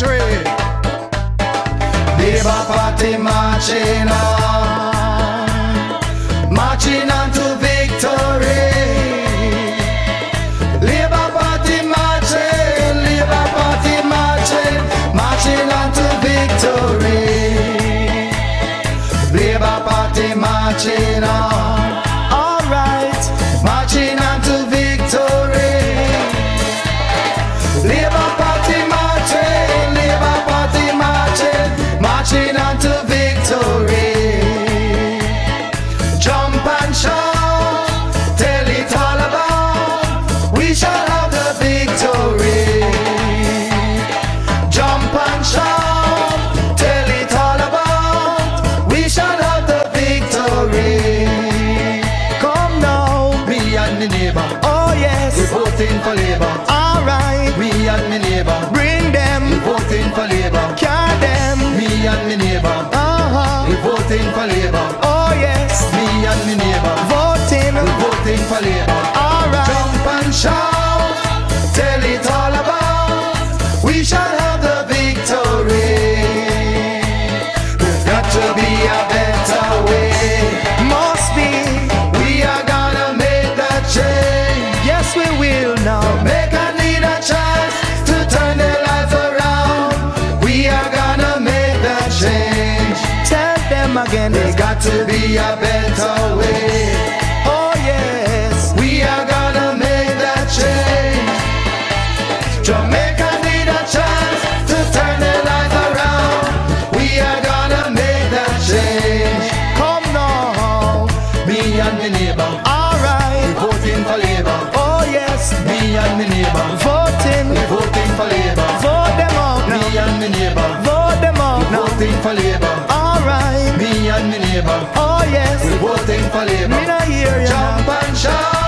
victory. Labour Party marching on, marching on to victory. Labour Party marching, Labour Party marching, marching on to victory. Labour Party marching on, To be a better way. Oh yes. We are gonna make that change. Jamaica need a chance to turn their life around. We are gonna make that change. Come now. Me and me neighbor, Alright, we Alright. voting for Labour. Oh yes. Me and me neighbor, Voting. we voting for Labour. Vote them out Me and me neighbor, Vote them out now. voting for Labour. Alright. And Oh yes. we voting for Me Labour. not hear you Jump now. and shout,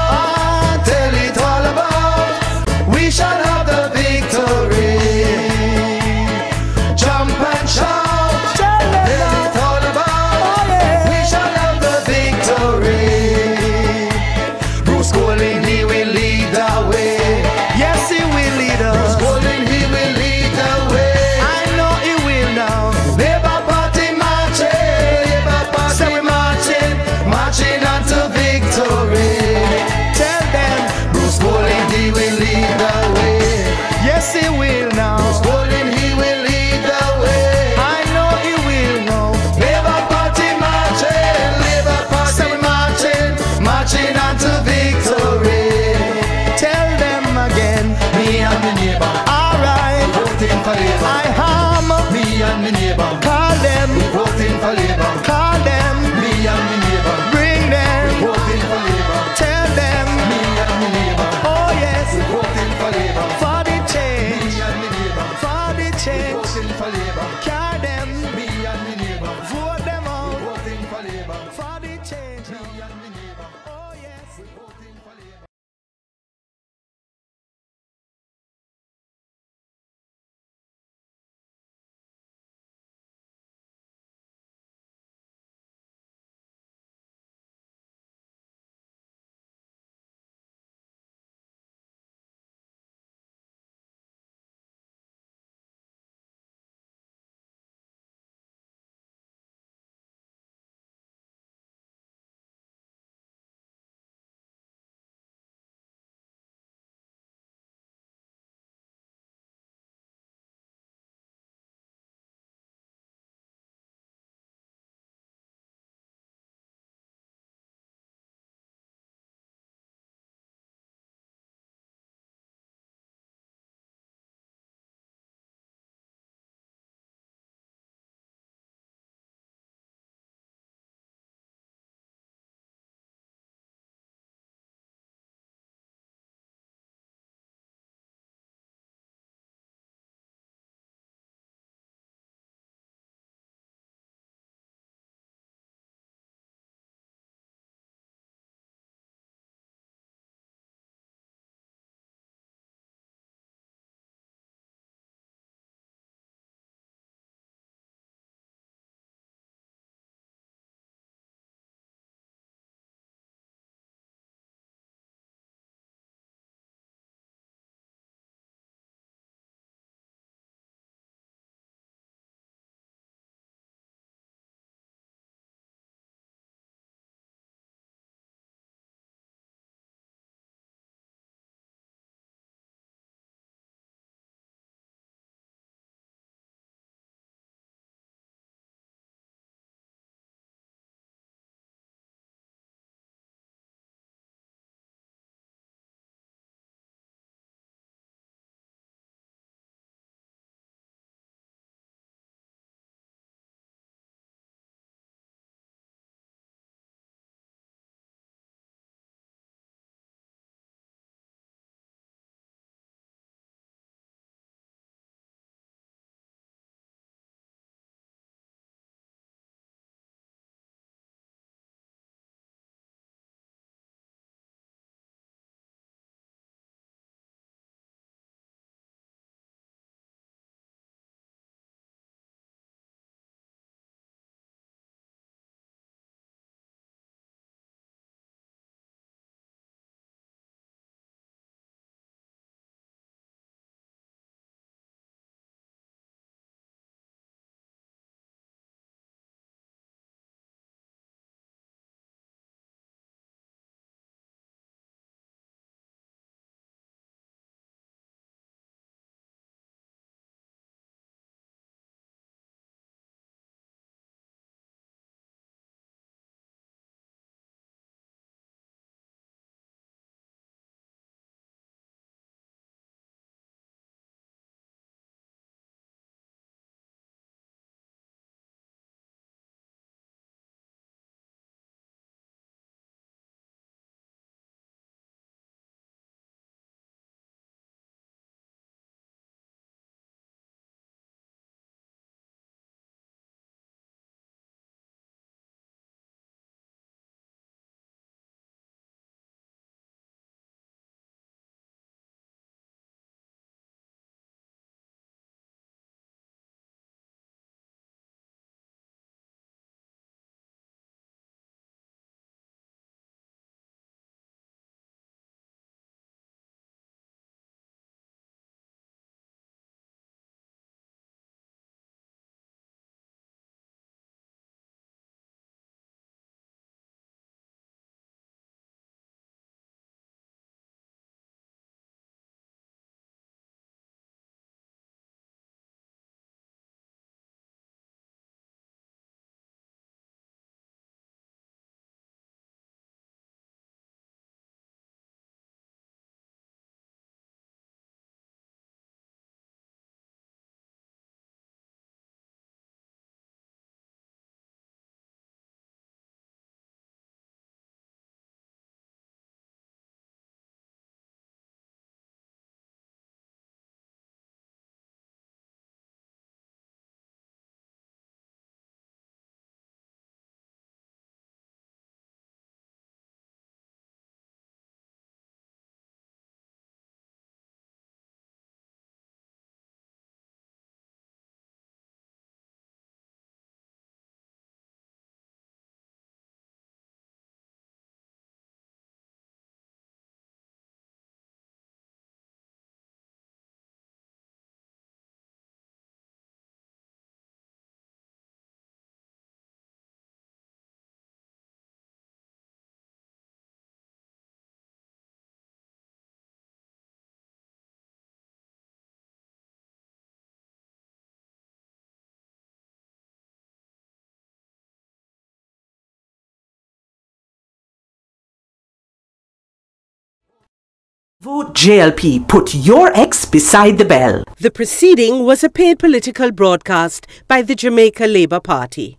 Vote JLP. Put your X beside the bell. The proceeding was a paid political broadcast by the Jamaica Labour Party.